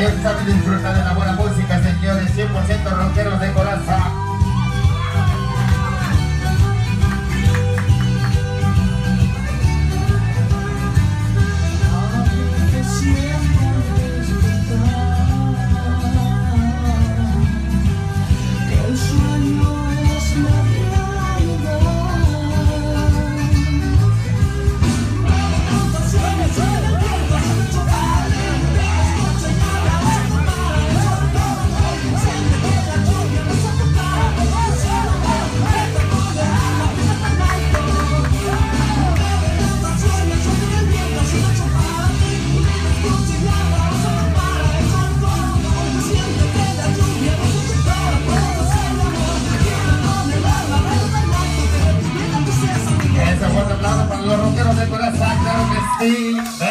Ellos saben disfrutar de la buena música, señores, 100% rockeros de the